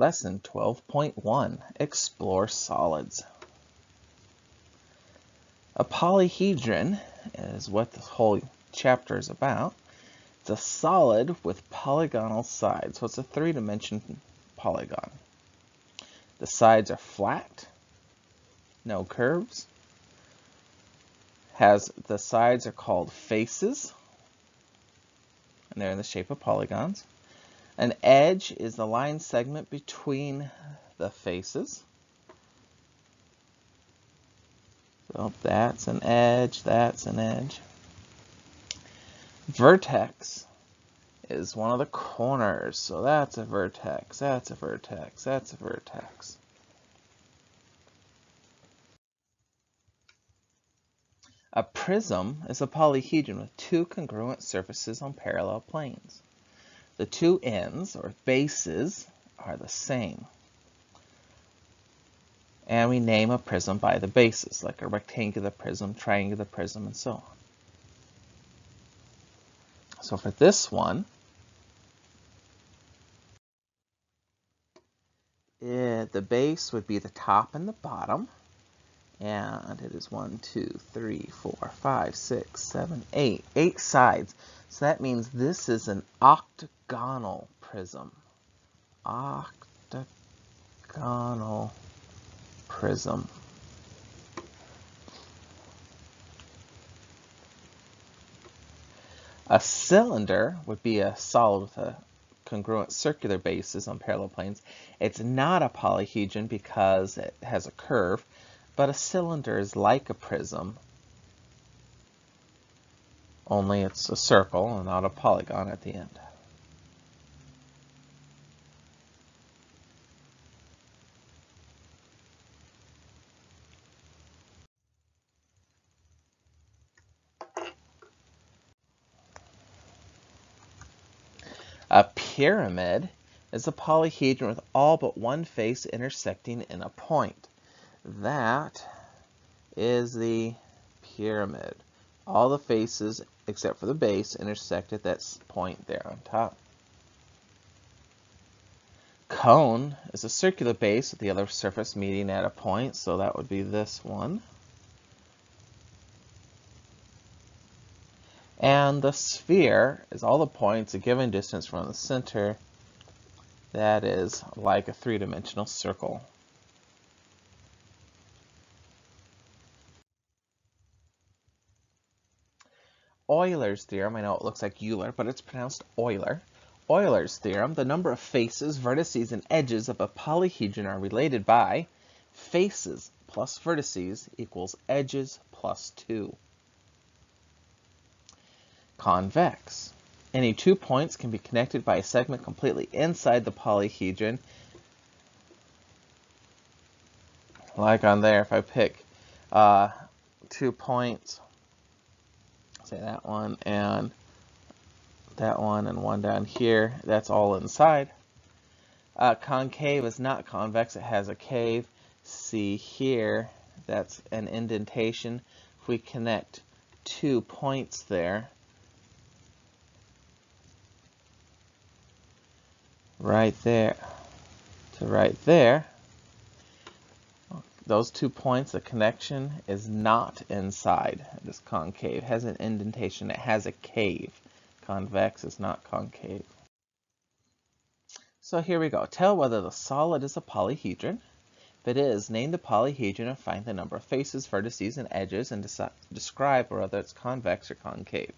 Lesson 12.1 Explore Solids. A polyhedron is what this whole chapter is about. It's a solid with polygonal sides, so it's a three-dimensional polygon. The sides are flat, no curves. Has the sides are called faces, and they're in the shape of polygons. An edge is the line segment between the faces. So that's an edge, that's an edge. Vertex is one of the corners. So that's a vertex, that's a vertex, that's a vertex. A prism is a polyhedron with two congruent surfaces on parallel planes. The two ends, or bases, are the same. And we name a prism by the bases, like a rectangular prism, triangular prism, and so on. So for this one, it, the base would be the top and the bottom. And it is one, two, three, four, five, six, seven, eight, eight sides. So that means this is an octagonal prism. Octagonal prism. A cylinder would be a solid with a congruent circular bases on parallel planes. It's not a polyhedron because it has a curve, but a cylinder is like a prism only it's a circle and not a polygon at the end. A pyramid is a polyhedron with all but one face intersecting in a point. That is the pyramid. All the faces except for the base, intersect at that point there on top. Cone is a circular base with the other surface meeting at a point, so that would be this one. And the sphere is all the points a given distance from the center. That is like a three-dimensional circle. Euler's theorem, I know it looks like Euler, but it's pronounced Euler. Euler's theorem, the number of faces, vertices, and edges of a polyhedron are related by faces plus vertices equals edges plus 2. Convex. Any two points can be connected by a segment completely inside the polyhedron. Like on there, if I pick uh, two points, say that one and that one and one down here. That's all inside. Uh, concave is not convex. It has a cave. See here, that's an indentation. If we connect two points there, right there to right there, those two points, the connection is not inside this concave. It has an indentation. It has a cave. Convex is not concave. So here we go. Tell whether the solid is a polyhedron. If it is, name the polyhedron and find the number of faces, vertices, and edges and describe whether it's convex or concave.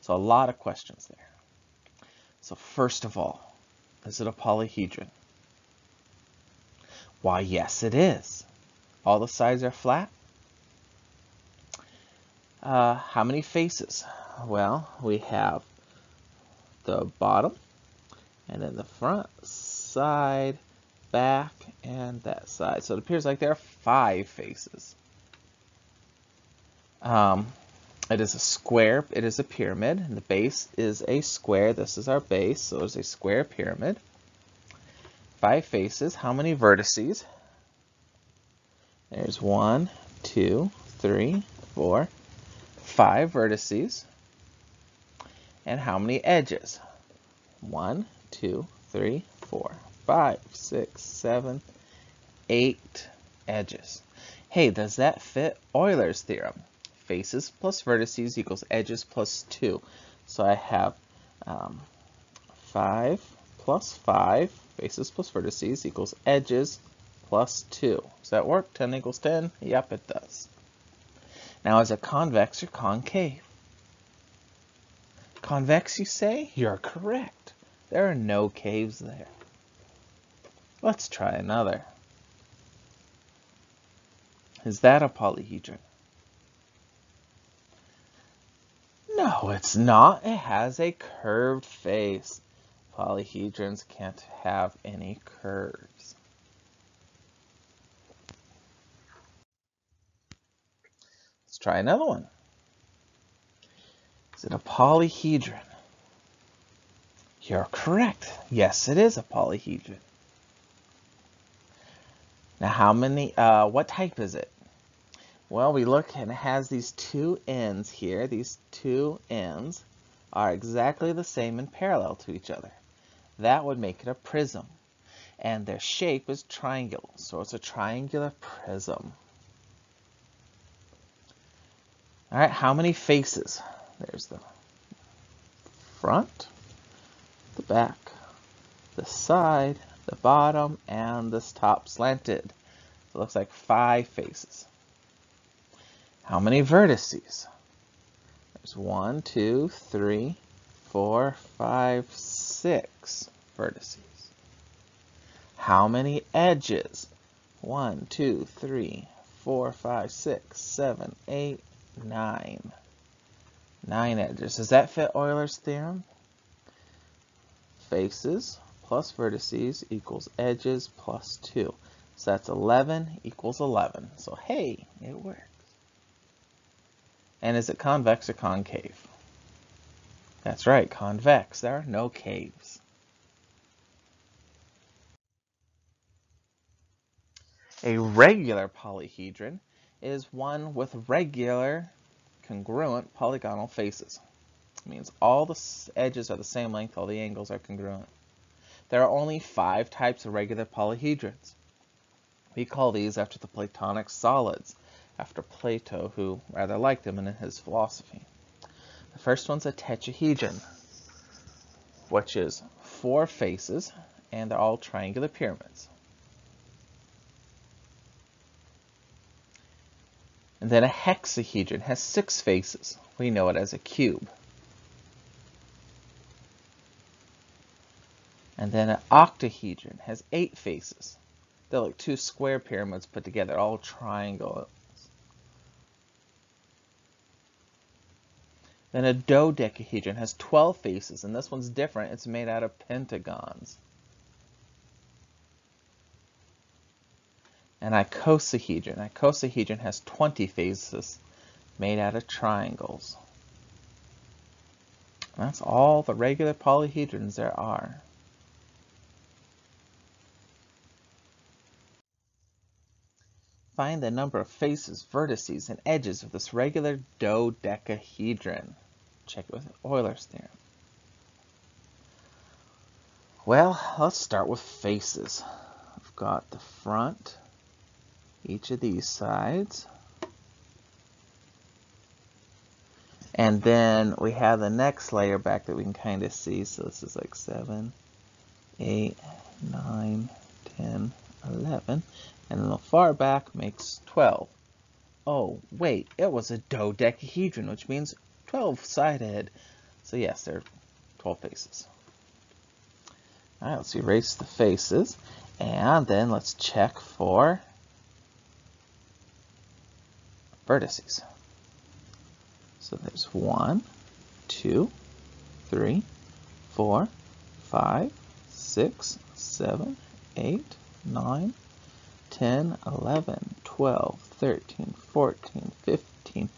So a lot of questions there. So first of all, is it a polyhedron? Why, yes, it is. All the sides are flat. Uh, how many faces? Well, we have the bottom, and then the front, side, back, and that side. So it appears like there are five faces. Um, it is a square, it is a pyramid, and the base is a square. This is our base, so it's a square pyramid. Five faces. How many vertices? There's one, two, three, four, five vertices. And how many edges? One, two, three, four, five, six, seven, eight edges. Hey, does that fit Euler's theorem? Faces plus vertices equals edges plus 2. So I have um, 5 plus 5, faces plus vertices equals edges plus 2. Does that work? 10 equals 10? Yep, it does. Now, is it convex or concave? Convex, you say? You're correct. There are no caves there. Let's try another. Is that a polyhedron? No, it's not. It has a curved face. Polyhedrons can't have any curves. Try another one. Is it a polyhedron? You're correct. Yes, it is a polyhedron. Now, how many, uh, what type is it? Well, we look and it has these two ends here. These two ends are exactly the same and parallel to each other. That would make it a prism. And their shape is triangular, so it's a triangular prism. All right, how many faces? There's the front, the back, the side, the bottom, and this top slanted. So it looks like five faces. How many vertices? There's one, two, three, four, five, six vertices. How many edges? One, two, three, four, five, six, seven, eight, nine. Nine edges. Does that fit Euler's theorem? Faces plus vertices equals edges plus 2. So that's 11 equals 11. So hey, it works. And is it convex or concave? That's right, convex. There are no caves. A regular polyhedron is one with regular congruent polygonal faces. It means all the edges are the same length, all the angles are congruent. There are only five types of regular polyhedrons. We call these after the Platonic solids, after Plato, who rather liked them in his philosophy. The first one's a tetrahedron, which is four faces, and they're all triangular pyramids. And then a hexahedron has six faces. We know it as a cube. And then an octahedron has eight faces. They're like two square pyramids put together, all triangles. Then a dodecahedron has 12 faces, and this one's different. It's made out of pentagons. An icosahedron. Icosahedron has 20 faces made out of triangles. That's all the regular polyhedrons there are. Find the number of faces, vertices, and edges of this regular dodecahedron. Check it with Euler's theorem. Well, let's start with faces. I've got the front, each of these sides. And then we have the next layer back that we can kind of see. So this is like 7, 8, 9, 10, 11 and the far back makes 12. Oh, wait, it was a dodecahedron, which means 12-sided. So yes, there are 12 faces. All right, let's erase the faces, and then let's check for vertices. So there's one, two, three, four, five, six, seven, eight, nine, 10, 11, 12, 13, 14, 15,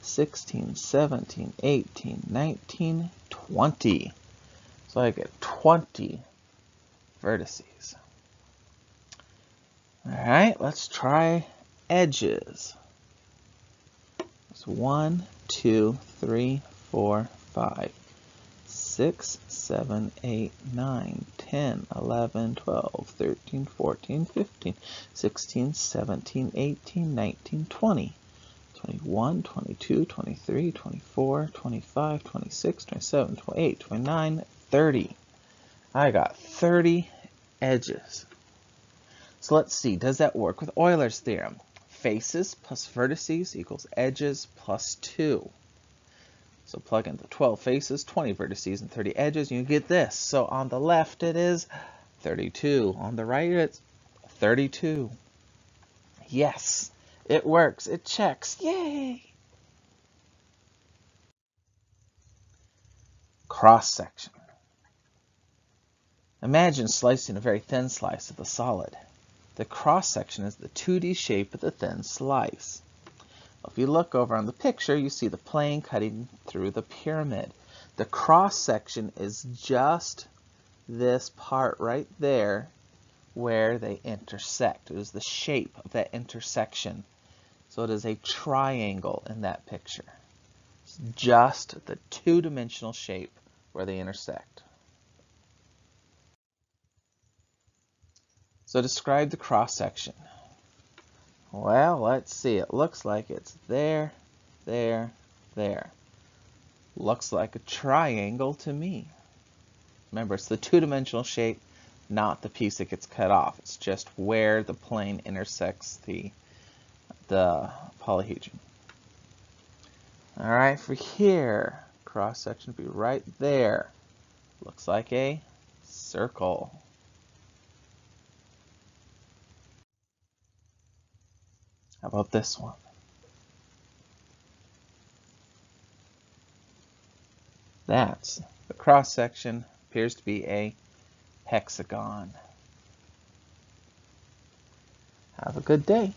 16, 17, 18, 19, 20. So I get 20 vertices. All right, let's try edges. It's one, two, three, four, five, 6, 7, 8, 9, 10, 11, 12, 13, 14, 15, 16, 17, 18, 19, 20, 21, 22, 23, 24, 25, 26, 27, 28, 29, 30. I got 30 edges. So let's see, does that work with Euler's theorem? Faces plus vertices equals edges plus 2. So plug in the 12 faces, 20 vertices, and 30 edges, and you get this. So on the left it is 32. On the right it's 32. Yes, it works. It checks. Yay! Cross section. Imagine slicing a very thin slice of the solid. The cross section is the 2D shape of the thin slice. If you look over on the picture, you see the plane cutting through the pyramid. The cross section is just this part right there where they intersect. It is the shape of that intersection. So it is a triangle in that picture. It's just the two-dimensional shape where they intersect. So describe the cross section. Well, let's see. It looks like it's there, there, there. Looks like a triangle to me. Remember, it's the two-dimensional shape, not the piece that gets cut off. It's just where the plane intersects the, the polyhedron. All right, for here, cross section would be right there. Looks like a circle. How about this one? That's the cross section appears to be a hexagon. Have a good day.